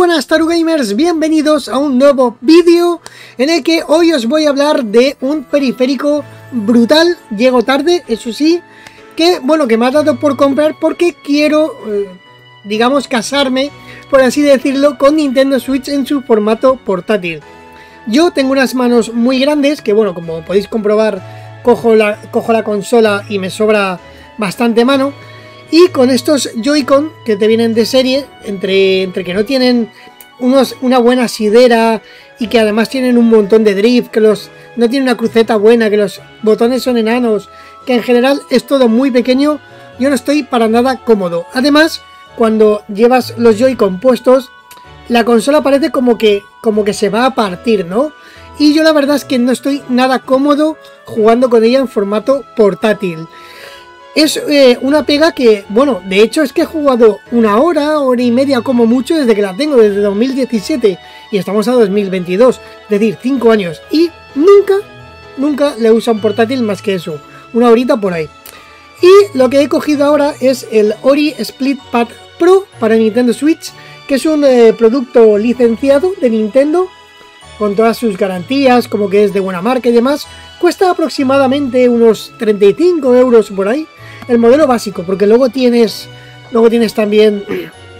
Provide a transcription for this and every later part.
Buenas Tarugamers, bienvenidos a un nuevo vídeo en el que hoy os voy a hablar de un periférico brutal, llego tarde, eso sí, que bueno, que me ha dado por comprar porque quiero, eh, digamos, casarme, por así decirlo, con Nintendo Switch en su formato portátil. Yo tengo unas manos muy grandes que bueno, como podéis comprobar, cojo la, cojo la consola y me sobra bastante mano, y con estos Joy-Con que te vienen de serie, entre, entre que no tienen una buena sidera y que además tienen un montón de drift, que los no tienen una cruceta buena, que los botones son enanos, que en general es todo muy pequeño, yo no estoy para nada cómodo. Además, cuando llevas los Joy-Con puestos, la consola parece como que, como que se va a partir, ¿no? Y yo la verdad es que no estoy nada cómodo jugando con ella en formato portátil. Es eh, una pega que, bueno, de hecho es que he jugado una hora, hora y media como mucho desde que la tengo, desde 2017 y estamos a 2022, es decir, 5 años y nunca, nunca le uso un portátil más que eso, una horita por ahí. Y lo que he cogido ahora es el Ori Split Pad Pro para Nintendo Switch, que es un eh, producto licenciado de Nintendo con todas sus garantías, como que es de buena marca y demás. Cuesta aproximadamente unos 35 euros por ahí el modelo básico, porque luego tienes, luego tienes también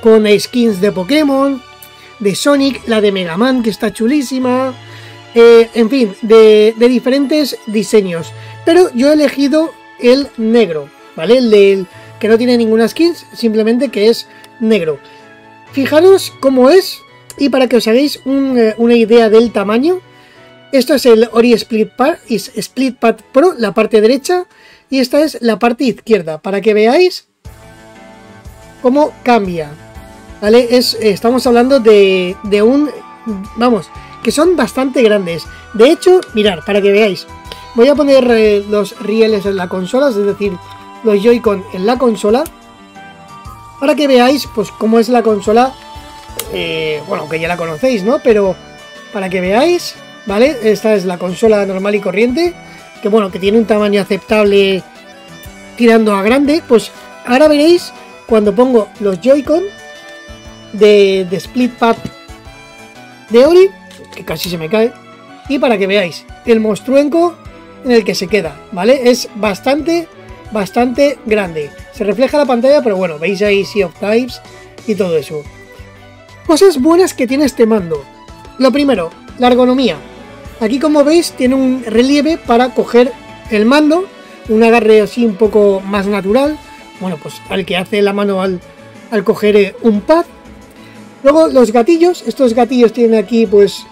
con skins de Pokémon, de Sonic, la de Mega Man, que está chulísima, eh, en fin, de, diferentes diseños. Pero yo he elegido el negro, ¿vale? El del que no tiene ninguna skins, simplemente que es negro. Fijaros cómo es, y para que os hagáis eh, una idea del tamaño, esto es el Ori Split Pad, Split Pad Pro, la parte derecha, y esta es la parte izquierda, para que veáis cómo cambia. ¿Vale? Es, estamos hablando de, de un... Vamos, que son bastante grandes. De hecho, mirar, para que veáis. Voy a poner eh, los rieles en la consola, es decir, los Joy-Con en la consola. Para que veáis, pues, cómo es la consola. Eh, bueno, que ya la conocéis, ¿no? Pero para que veáis, ¿vale? Esta es la consola normal y corriente que bueno, que tiene un tamaño aceptable tirando a grande, pues ahora veréis cuando pongo los Joy-Con de, Split Pad de Ori, que casi se me cae, y para que veáis el monstruenco en el que se queda, ¿vale? Es bastante, bastante grande. Se refleja la pantalla, pero bueno, veis ahí Sea of Types y todo eso. Cosas buenas que tiene este mando. Lo primero, la ergonomía. Aquí como veis tiene un relieve para coger el mando, un agarre así un poco más natural, bueno pues al que hace la mano al, coger eh, un pad. Luego los gatillos, estos gatillos tienen aquí pues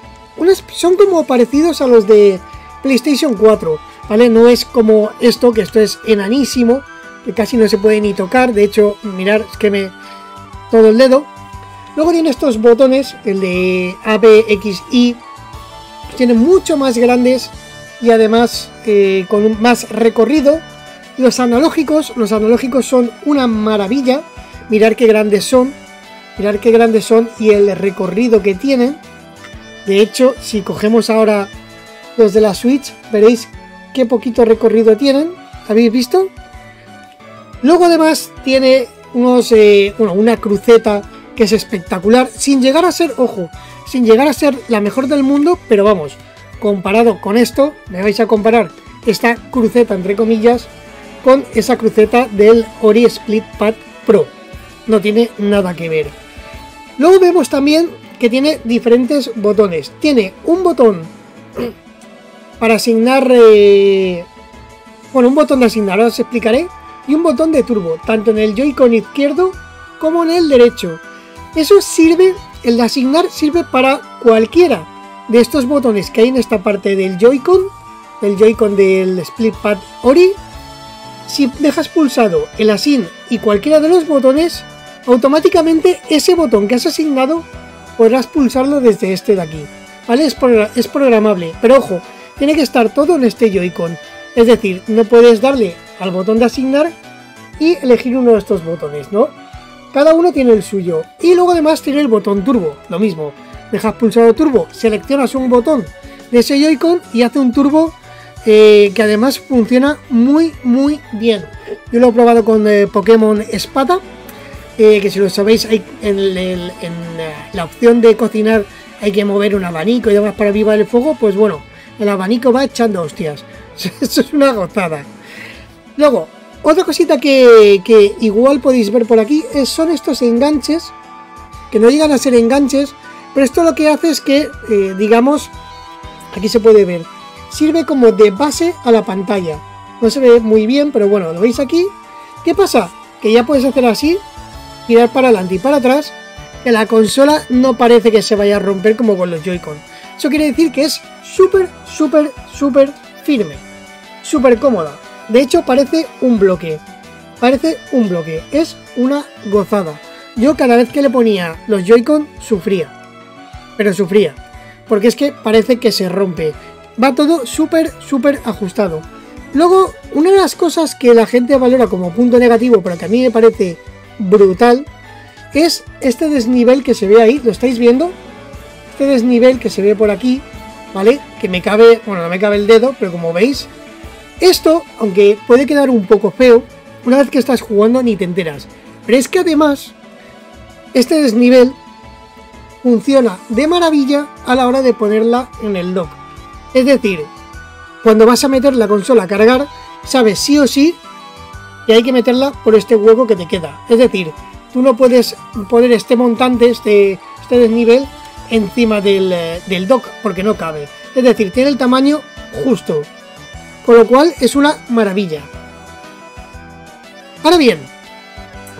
son como parecidos a los de PlayStation 4, ¿vale? No es como esto, que esto es enanísimo, que casi no se puede ni tocar, de hecho, mirar, es que me... todo el dedo. Luego tiene estos botones, el de A, B, X, Y, tienen mucho más grandes y además eh, con más recorrido. Los analógicos, los analógicos son una maravilla. Mirar qué grandes son, mirar qué grandes son y el recorrido que tienen. De hecho, si cogemos ahora los de la Switch, veréis qué poquito recorrido tienen. ¿Habéis visto? Luego además tiene unos, eh, una cruceta que es espectacular, sin llegar a ser, ojo, sin llegar a ser la mejor del mundo, pero vamos, comparado con esto, me vais a comparar esta cruceta entre comillas con esa cruceta del Ori Split Pad Pro. No tiene nada que ver. Luego vemos también que tiene diferentes botones. Tiene un botón para asignar... Eh, bueno, un botón de asignar, ahora os explicaré. Y un botón de turbo, tanto en el Joy-Con izquierdo como en el derecho. Eso sirve el asignar sirve para cualquiera de estos botones que hay en esta parte del Joy-Con, del Joy-Con del Split Pad Ori. Si dejas pulsado el Asign y cualquiera de los botones, automáticamente ese botón que has asignado podrás pulsarlo desde este de aquí. Es, es programable, pero ojo, tiene que estar todo en este Joy-Con. Es decir, no puedes darle al botón de asignar y elegir uno de estos botones, ¿no? Cada uno tiene el suyo. Y luego además tiene el botón turbo, lo mismo. Dejas pulsado turbo, seleccionas un botón de ese Joy-Con y hace un turbo eh, que además funciona muy muy bien. Yo lo he probado con eh, Pokémon Espada eh, que si lo sabéis, hay en, la opción de cocinar hay que mover un abanico y demás para avivar el fuego, pues bueno, el abanico va echando hostias. Eso es una gozada. Luego, otra cosita que, igual podéis ver por aquí es, son estos enganches, que no llegan a ser enganches, pero esto lo que hace es que, eh, digamos, aquí se puede ver, sirve como de base a la pantalla. No se ve muy bien, pero bueno, lo veis aquí. ¿Qué pasa? Que ya puedes hacer así, girar para adelante y para atrás, que la consola no parece que se vaya a romper como con los Joy-Con. Eso quiere decir que es súper, súper, súper firme, súper cómoda. De hecho, parece un bloque. Parece un bloque. Es una gozada. Yo cada vez que le ponía los Joy-Con sufría. Pero sufría. Porque es que parece que se rompe. Va todo súper, súper ajustado. Luego, una de las cosas que la gente valora como punto negativo, pero que a mí me parece brutal, es este desnivel que se ve ahí. ¿Lo estáis viendo? Este desnivel que se ve por aquí, ¿vale? Que me cabe, bueno, no me cabe el dedo, pero como veis, esto, aunque puede quedar un poco feo, una vez que estás jugando ni te enteras. Pero es que además, este desnivel funciona de maravilla a la hora de ponerla en el dock. Es decir, cuando vas a meter la consola a cargar, sabes sí o sí que hay que meterla por este hueco que te queda. Es decir, tú no puedes poner este montante, este, este desnivel, encima del, eh, del dock, porque no cabe. Es decir, tiene el tamaño justo. Con lo cual es una maravilla. Ahora bien,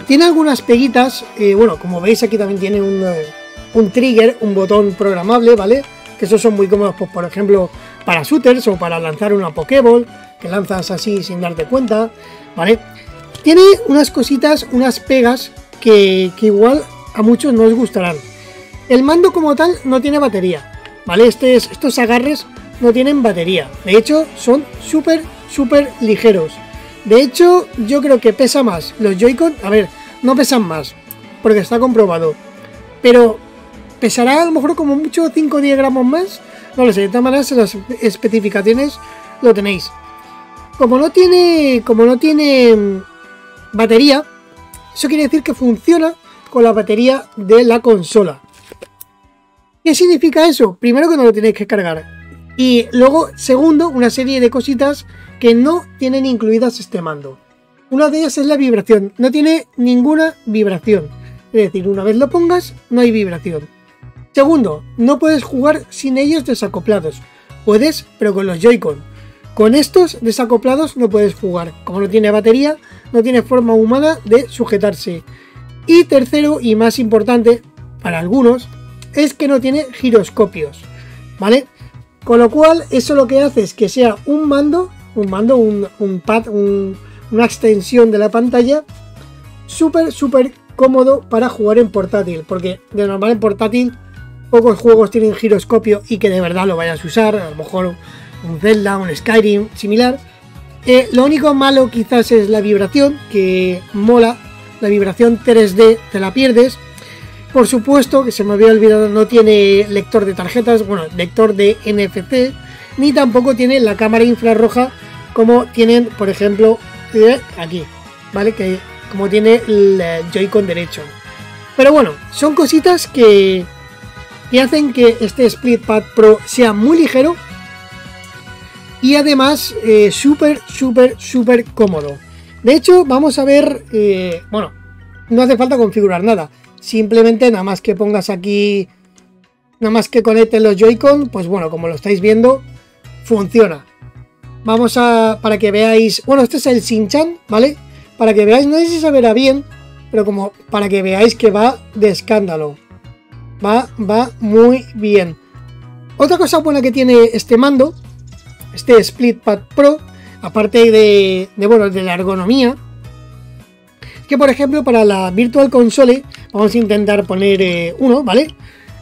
tiene algunas peguitas. Eh, bueno, como veis aquí también tiene un, eh, un, trigger, un botón programable, ¿vale? Que esos son muy cómodos, pues, por ejemplo, para shooters o para lanzar una Pokéball, que lanzas así sin darte cuenta, ¿vale? Tiene unas cositas, unas pegas que, igual a muchos no os gustarán. El mando como tal no tiene batería, ¿vale? Este estos agarres no tienen batería. De hecho, son súper, súper ligeros. De hecho, yo creo que pesa más los Joy-Con. A ver, no pesan más, porque está comprobado. Pero pesará a lo mejor como mucho 5 o 10 gramos más. No lo sé, de todas maneras las especificaciones lo tenéis. Como no tiene. Como no tiene mm, batería, eso quiere decir que funciona con la batería de la consola. ¿Qué significa eso? Primero que no lo tenéis que cargar. Y luego, segundo, una serie de cositas que no tienen incluidas este mando. Una de ellas es la vibración. No tiene ninguna vibración. Es decir, una vez lo pongas, no hay vibración. Segundo, no puedes jugar sin ellos desacoplados. Puedes, pero con los Joy-Con. Con estos desacoplados no puedes jugar. Como no tiene batería, no tiene forma humana de sujetarse. Y tercero y más importante para algunos es que no tiene giroscopios, ¿vale? Con lo cual eso lo que hace es que sea un mando, un mando, un, pad, una extensión de la pantalla súper, súper cómodo para jugar en portátil, porque de normal en portátil pocos juegos tienen giroscopio y que de verdad lo vayas a usar, a lo mejor un Zelda, un Skyrim similar, eh, lo único malo quizás es la vibración, que mola. La vibración 3D te la pierdes. Por supuesto, que se me había olvidado, no tiene lector de tarjetas, bueno, lector de NFC, ni tampoco tiene la cámara infrarroja como tienen, por ejemplo, eh, aquí, ¿vale? Que como tiene el eh, Joy-Con derecho. Pero bueno, son cositas que, que hacen que este Split Pad Pro sea muy ligero y además eh, súper, súper, súper cómodo. De hecho, vamos a ver, bueno, no hace falta configurar nada. Simplemente nada más que pongas aquí, nada más que conecten los Joy-Con, pues bueno, como lo estáis viendo, funciona. Vamos a, para que veáis, bueno, este es el Shin-Chan, ¿vale? Para que veáis, no sé si se verá bien, pero como para que veáis que va de escándalo. Va, va muy bien. Otra cosa buena que tiene este mando este Split Pad Pro, aparte de, bueno, de la ergonomía, que por ejemplo para la Virtual Console, vamos a intentar poner eh, uno, ¿vale?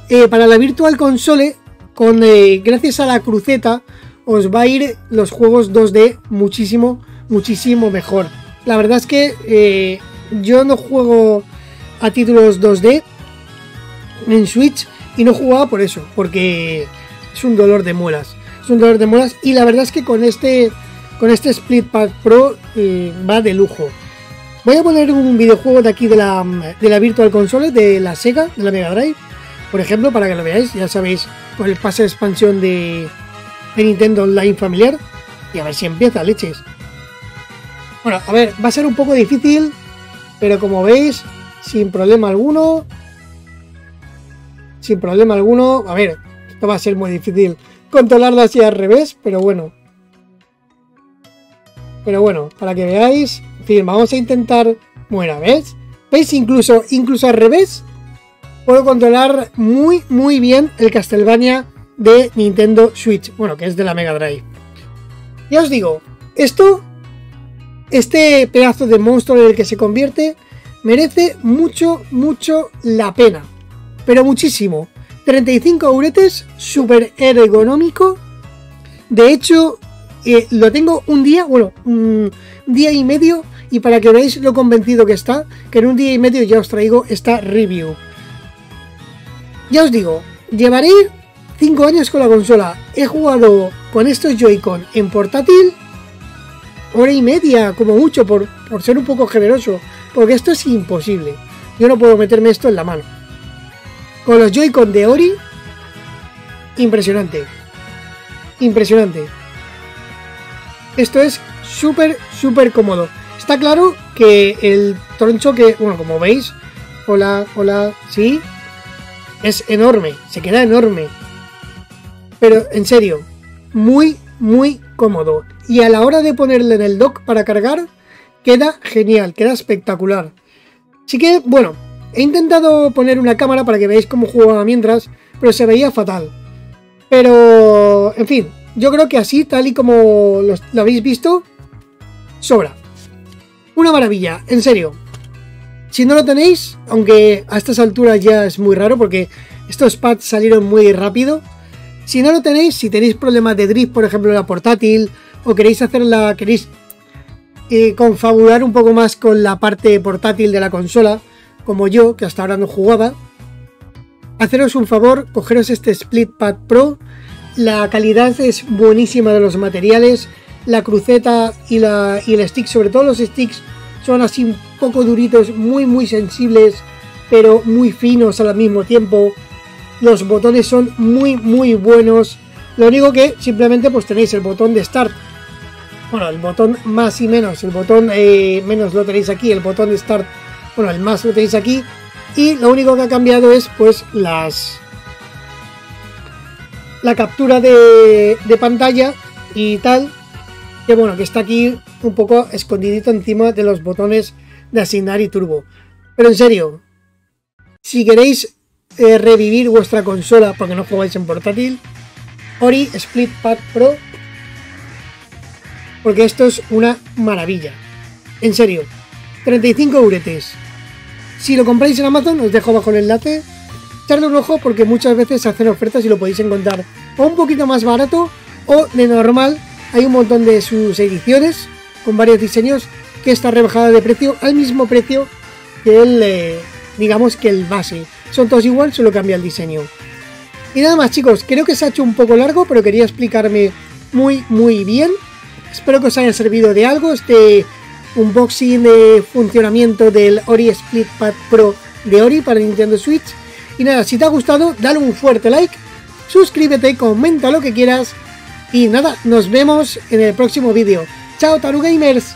Eh, para la Virtual Console, con, eh, gracias a la cruceta, os va a ir los juegos 2D muchísimo, muchísimo mejor. La verdad es que yo no juego a títulos 2D en Switch y no jugaba por eso, porque es un dolor de muelas es un dolor de muelas y la verdad es que con este con este Split Pad Pro va de lujo. Voy a poner un videojuego de aquí de la, Virtual Console, de la Sega, de la Mega Drive, por ejemplo, para que lo veáis, ya sabéis, con el pase de expansión de, de Nintendo Online familiar. Y a ver si empieza, leches. Bueno, a ver, va a ser un poco difícil, pero como veis, sin problema alguno. Sin problema alguno. A ver, esto va a ser muy difícil controlarlo así al revés, pero bueno. Pero bueno, para que veáis, en fin, vamos a intentar... Bueno, ¿ves? ¿Veis? Incluso, incluso al revés, puedo controlar muy, muy bien el Castlevania de Nintendo Switch. Bueno, que es de la Mega Drive. Ya os digo, esto, este pedazo de monstruo en el que se convierte, merece mucho, mucho la pena. Pero muchísimo. 35 euretes, súper ergonómico. De hecho, eh, lo tengo un día, bueno, un día y medio. Y para que veáis lo convencido que está, que en un día y medio ya os traigo esta review. Ya os digo, llevaré 5 años con la consola. He jugado con estos Joy-Con en portátil hora y media, como mucho, por, por ser un poco generoso. Porque esto es imposible. Yo no puedo meterme esto en la mano. Con los Joy-Con de Ori, impresionante. Impresionante. Esto es súper, súper cómodo. Está claro que el troncho que, bueno, como veis, hola, hola, sí, es enorme, se queda enorme. Pero en serio, muy, muy cómodo. Y a la hora de ponerle en el dock para cargar, queda genial, queda espectacular. Así que, bueno, he intentado poner una cámara para que veáis cómo jugaba mientras, pero se veía fatal. Pero, en fin, yo creo que así, tal y como lo habéis visto, sobra. Una maravilla, en serio. Si no lo tenéis, aunque a estas alturas ya es muy raro porque estos pads salieron muy rápido, si no lo tenéis, si tenéis problemas de drift, por ejemplo, en la portátil, o queréis hacerla, queréis eh, confabular un poco más con la parte portátil de la consola, como yo, que hasta ahora no jugaba, haceros un favor, cogeros este Split Pad Pro. La calidad es buenísima de los materiales, la cruceta y, la, y el stick, sobre todo los sticks, son así un poco duritos, muy muy sensibles, pero muy finos al mismo tiempo. Los botones son muy, muy buenos. Lo único que simplemente pues tenéis el botón de Start. Bueno, el botón más y menos. El botón eh, menos lo tenéis aquí. El botón de Start. Bueno, el más lo tenéis aquí. Y lo único que ha cambiado es pues las... La captura de, pantalla y tal. Que bueno, que está aquí un poco escondidito encima de los botones de asignar y turbo. Pero en serio, si queréis eh, revivir vuestra consola porque no jugáis en portátil, Ori Split Pad Pro, porque esto es una maravilla. En serio, 35 euretes. Si lo compráis en Amazon, os dejo abajo el enlace. Echarle un ojo porque muchas veces hacen ofertas y lo podéis encontrar o un poquito más barato o de normal. Hay un montón de sus ediciones con varios diseños que está rebajada de precio al mismo precio que el, eh, digamos que el base. Son todos igual, solo cambia el diseño. Y nada más chicos, creo que se ha hecho un poco largo, pero quería explicarme muy muy bien. Espero que os haya servido de algo este unboxing de funcionamiento del Ori Split Pad Pro de Ori para Nintendo Switch. Y nada, si te ha gustado, dale un fuerte like, suscríbete, comenta lo que quieras. Y nada, nos vemos en el próximo vídeo. ¡Chao, Taru Gamers!